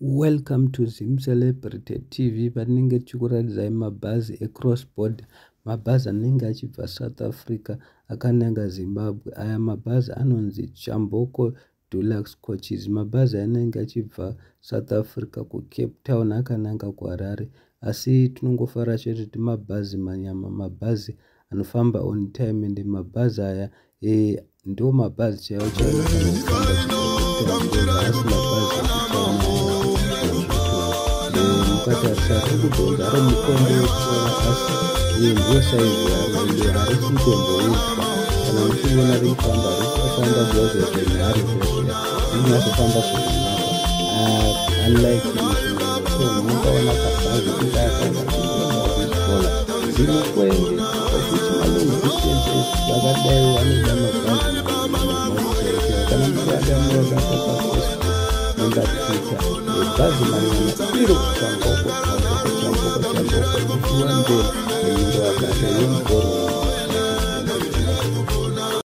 welcome to zim celebrity tv patinenge tichikuratidzai mabhazi ecross border. Mabhazi anenge achibva south africa akananga zimbabwe. Aya mabhazi anonzi chamboko dulux coaches. Mabhazi anenge achibva south africa kucape town akananga kuharare. Asi tinongofara chete mabhazi manyama mabhazi anofamba on time ende mabhazi aya e, ndo mabhazi chaiwo chaiwo kutarisa kudonza ari mukombe wekuona asi yaro ende harisitomboizwa kana muchiona reifamba risifamba zvozvezvenhare zvezvia rinazofamba zvakanaka unlike so munokaona kabhazi kutaakaaaibola zimukwende okuti malong distances vakadai vanoda mabhazi kana mukada murakataaaa nengatita bhazi manyana iro chamboko chamboko chamboko chamboko ichiwandeni eindo akata yemugoro